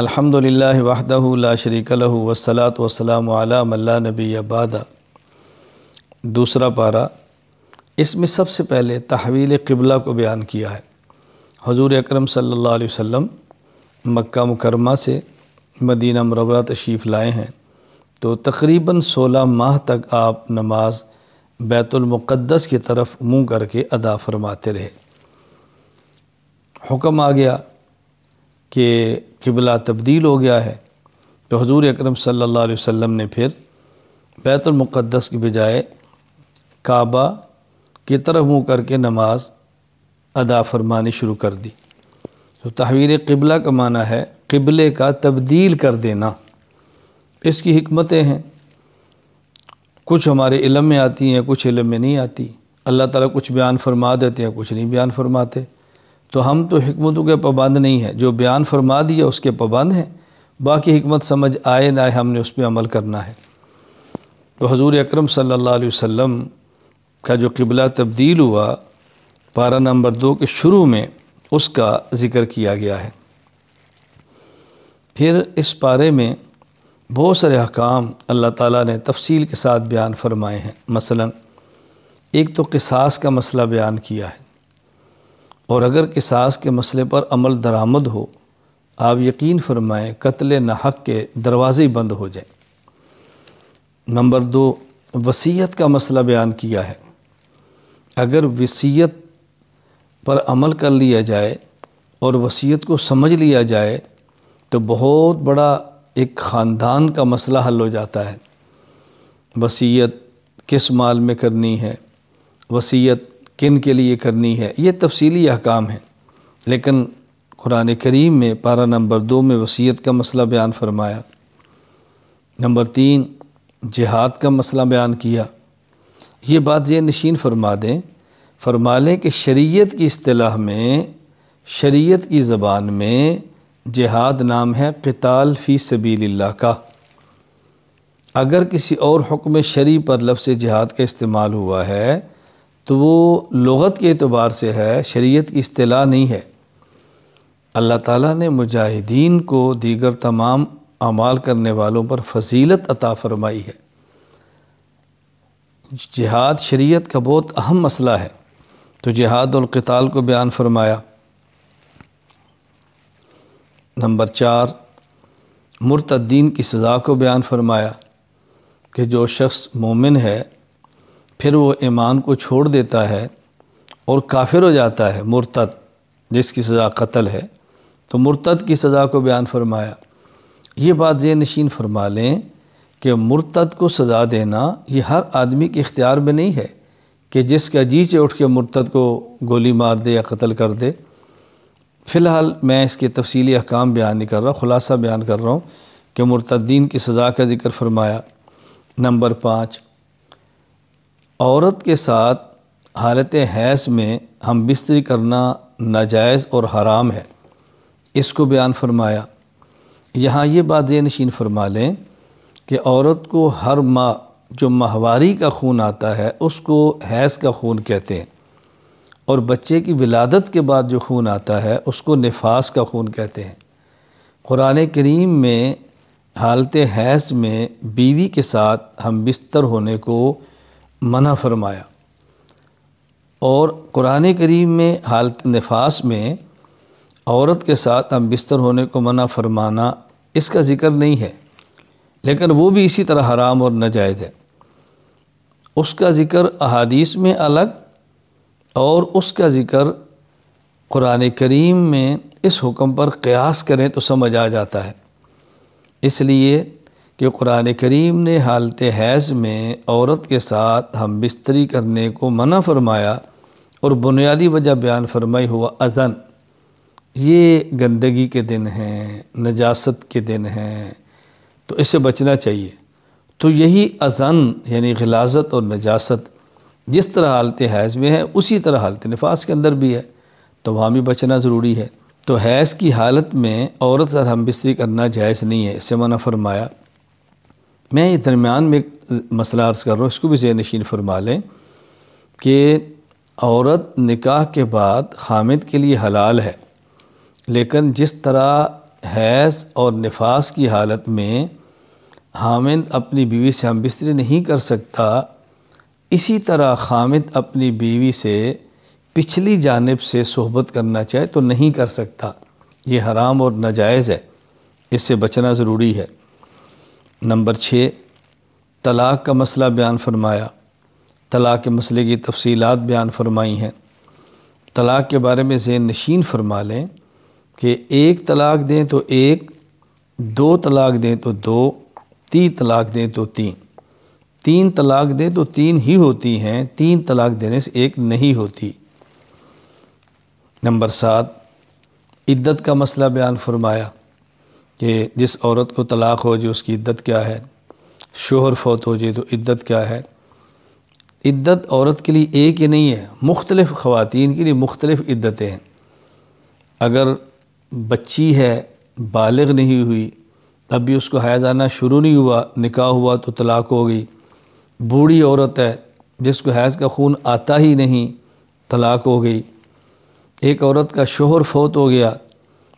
الحمد للہ وحدہ لا شریک لہ وسلاۃ وسلام علی ملا نبی بعد۔ دوسرا پارہ، اس میں سب سے پہلے تحویل قبلہ کو بیان کیا ہے۔ حضور اکرم صلی اللہ علیہ وسلم مکہ مکرمہ سے مدینہ مرورہ تشریف لائے ہیں۔ تو تقریباً سولہ ماہ تک آپ نماز بیت المقدس کی طرف منہ کر کے ادا فرماتے رہے۔ حکم آ گیا کہ قبلہ تبدیل ہو گیا ہے تو حضور اکرم صلی اللہ علیہ وسلم نے پھر بیت المقدس کی بجائے کعبہ کی طرف منہ کر کے نماز ادا فرمانی شروع کر دی۔ تو تحویر قبلہ کا معنی ہے قبلے کا تبدیل کر دینا۔ اس کی حکمتیں ہیں۔ کچھ ہمارے علم میں آتی ہیں، کچھ علم میں نہیں آتی۔ اللہ تعالیٰ کچھ بیان فرما دیتے ہیں، کچھ نہیں بیان فرماتے۔ تو ہم تو حکمتوں کے پابند نہیں ہیں۔ جو بیان فرما دیا اس کے پابند ہیں۔ باقی حکمت سمجھ آئے نہ آئے، ہم نے اس پہ عمل کرنا ہے۔ تو حضور اکرم صلی اللہ علیہ وسلم کا جو قبلہ تبدیل ہوا، پارہ نمبر دو کے شروع میں اس کا ذکر کیا گیا ہے۔ پھر اس پارے میں بہت سارے حکام اللہ تعالیٰ نے تفصیل کے ساتھ بیان فرمائے ہیں۔ مثلا، ایک تو قصاص کا مسئلہ بیان کیا ہے۔ اور اگر قصاص کے مسئلے پر عمل درآمد ہو، آپ یقین فرمائیں قتل نحق کے دروازے بند ہو جائیں۔ نمبر دو، وصیت کا مسئلہ بیان کیا ہے۔ اگر وصیت پر عمل کر لیا جائے اور وصیت کو سمجھ لیا جائے، تو بہت بڑا ایک خاندان کا مسئلہ حل ہو جاتا ہے۔ وصیت کس مال میں کرنی ہے؟ وصیت کن کے لیے کرنی ہے؟ یہ تفصیلی احکام ہیں۔ لیکن قرآن کریم میں پارہ نمبر دو میں وصیت کا مسئلہ بیان فرمایا۔ نمبر تین، جہاد کا مسئلہ بیان کیا۔ یہ بات یہ نشین فرما دیں۔ فرما لیں کہ شریعت کی اصطلاح میں، شریعت کی زبان میں جہاد نام ہے قتال فی سبیل اللہ کا۔ اگر کسی اور حکم شریع پر لفظ جہاد کا استعمال ہوا ہے تو وہ لغت کے اعتبار سے ہے، شریعت کی اصطلاح نہیں ہے۔ اللہ تعالیٰ نے مجاہدین کو دیگر تمام اعمال کرنے والوں پر فضیلت عطا فرمائی ہے۔ جہاد شریعت کا بہت اہم مسئلہ ہے۔ تو جہاد القتال کو بیان فرمایا۔ نمبر چار، مرتدین کی سزا کو بیان فرمایا کہ جو شخص مومن ہے پھر وہ ایمان کو چھوڑ دیتا ہے اور کافر ہو جاتا ہے، مرتد، جس کی سزا قتل ہے۔ تو مرتد کی سزا کو بیان فرمایا۔ یہ بات ذہن نشین فرما لیں کہ مرتد کو سزا دینا یہ ہر آدمی کے اختیار میں نہیں ہے کہ جس کا جی سے اٹھ کے مرتد کو گولی مار دے یا قتل کر دے۔ فی الحال میں اس کے تفصیلی احکام بیان نہیں کر رہا، خلاصہ بیان کر رہا ہوں کہ مرتدین کی سزا کا ذکر فرمایا۔ نمبر پانچ عورت کے ساتھ حالت حیض میں ہم بستری کرنا ناجائز اور حرام ہے۔ اس کو بیان فرمایا۔ یہاں یہ بات یہ نشین فرما لیں کہ عورت کو ہر ماہ جو ماہواری کا خون آتا ہے، اس کو حیض کا خون کہتے ہیں۔ اور بچے کی ولادت کے بعد جو خون آتا ہے، اس کو نفاس کا خون کہتے ہیں۔ قرآن کریم میں حالت حیض میں بیوی کے ساتھ ہم بستر ہونے کو منع فرمایا۔ اور قرآن کریم میں حالت نفاس میں عورت کے ساتھ ہم بستر ہونے کو منع فرمانا اس کا ذکر نہیں ہے، لیکن وہ بھی اسی طرح حرام اور ناجائز ہے۔ اس کا ذکر احادیث میں الگ اور اس کا ذکر قرآن کریم میں اس حکم پر قیاس کریں تو سمجھ آ جاتا ہے۔ اس لیے کہ قرآن کریم نے حالت حیض میں عورت کے ساتھ ہم بستری کرنے کو منع فرمایا اور بنیادی وجہ بیان فرمائی ہوا اذن۔ یہ گندگی کے دن ہیں، نجاست کے دن ہیں، تو اس سے بچنا چاہیے۔ تو یہی اذن یعنی غلازت اور نجاست جس طرح حالت حیض میں ہے، اسی طرح حالت نفاس کے اندر بھی ہے۔ تو وہاں بھی بچنا ضروری ہے۔ تو حیض کی حالت میں عورت سے ہم بستری کرنا جائز نہیں ہے، اس سے منع فرمایا۔ میں یہ درمیان میں ایک مسئلہ عرض کر رہا ہوں، اس کو بھی ذہن نشین فرما لیں کہ عورت نکاح کے بعد خامد کے لیے حلال ہے، لیکن جس طرح حیض اور نفاس کی حالت میں حامد اپنی بیوی سے ہم بستری نہیں کر سکتا، اسی طرح خامد اپنی بیوی سے پچھلی جانب سے صحبت کرنا چاہے تو نہیں کر سکتا۔ یہ حرام اور ناجائز ہے، اس سے بچنا ضروری ہے۔ نمبر چھ، طلاق کا مسئلہ بیان فرمایا۔ طلاق کے مسئلے کی تفصیلات بیان فرمائی ہیں۔ طلاق کے بارے میں ذہن نشین فرما لیں کہ ایک طلاق دیں تو ایک، دو طلاق دیں تو دو، تین طلاق دیں تو تین۔ تین طلاق دیں تو تین ہی ہوتی ہیں، تین طلاق دینے سے ایک نہیں ہوتی۔ نمبر سات، عدت کا مسئلہ بیان فرمایا۔ کہ جس عورت کو طلاق ہو جو اس کی عدت کیا ہے؟ شوہر فوت ہو جائے تو عدت کیا ہے؟ عدت عورت کے لیے ایک ہی نہیں ہے، مختلف خواتین کے لیے مختلف عدتیں ہیں۔ اگر بچی ہے، بالغ نہیں ہوئی تب بھی اس کو حیض آنا شروع نہیں ہوا، نکاح ہوا تو طلاق ہو گئی۔ بوڑھی عورت ہے، جس کو حیض کا خون آتا ہی نہیں، طلاق ہو گئی۔ ایک عورت کا شوہر فوت ہو گیا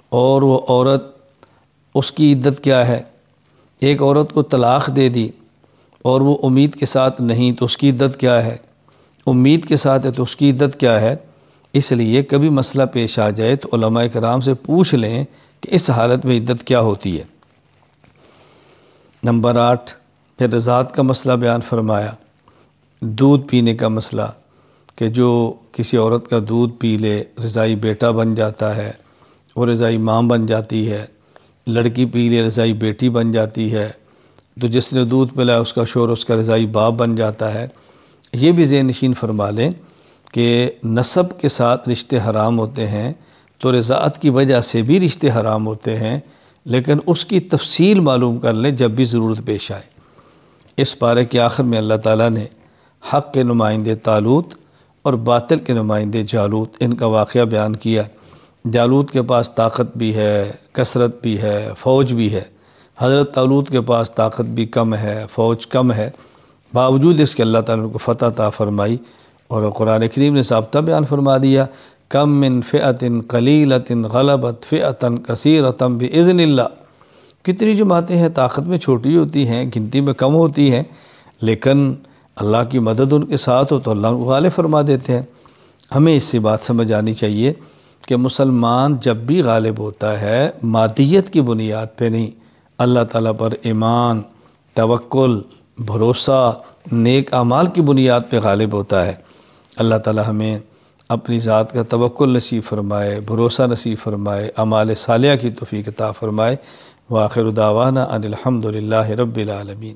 اور وہ عورت اس کی عدت کیا ہے؟ ایک عورت کو طلاق دے دی اور وہ امید کے ساتھ نہیں، تو اس کی عدت کیا ہے؟ امید کے ساتھ ہے تو اس کی عدت کیا ہے؟ اس لیے کبھی مسئلہ پیش آ جائے تو علماء کرام سے پوچھ لیں کہ اس حالت میں عدت کیا ہوتی ہے۔ نمبر آٹھ، پھر رضاعت کا مسئلہ بیان فرمایا۔ دودھ پینے کا مسئلہ، کہ جو کسی عورت کا دودھ پی لے، رضائی بیٹا بن جاتا ہے، وہ رضائی ماں بن جاتی ہے۔ لڑکی پیلے رضائی بیٹی بن جاتی ہے، تو جس نے دودھ پلا اس کا شور، اس کا رضائی باپ بن جاتا ہے۔ یہ بھی ذہن نشین فرما لیں کہ نصب کے ساتھ رشتے حرام ہوتے ہیں، تو رضاعت کی وجہ سے بھی رشتے حرام ہوتے ہیں، لیکن اس کی تفصیل معلوم کر لیں جب بھی ضرورت پیش آئے۔ اس پارے کے آخر میں اللہ تعالیٰ نے حق کے نمائندے تالوت اور باطل کے نمائندے جالوت، ان کا واقعہ بیان کیا۔ جالوت کے پاس طاقت بھی ہے، کثرت بھی ہے، فوج بھی ہے۔ حضرت تعلوت کے پاس طاقت بھی کم ہے، فوج کم ہے۔ باوجود اس کے اللہ تعالیٰ کو فتح تا فرمائی اور قرآن کریم نے ثابتہ بیان فرما دیا، کم من فعت قلیلت غلبت فعتن کثیرتم بزن اللہ۔ کتنی جماعتیں ہیں، طاقت میں چھوٹی ہوتی ہیں، گنتی میں کم ہوتی ہیں، لیکن اللہ کی مدد ان کے ساتھ ہو تو اللہ کو غالب فرما دیتے ہیں۔ ہمیں اس سے بات سمجھ آنی چاہیے۔ کہ مسلمان جب بھی غالب ہوتا ہے، مادیت کی بنیاد پہ نہیں۔ اللہ تعالیٰ پر ایمان، توکل، بھروسہ، نیک اعمال کی بنیاد پہ غالب ہوتا ہے۔ اللہ تعالیٰ ہمیں اپنی ذات کا توکل نصیب فرمائے، بھروسہ نصیب فرمائے، اعمال صالحہ کی توفیق عطا فرمائے۔ واخر دعوانا ان الحمد للہ رب العالمین۔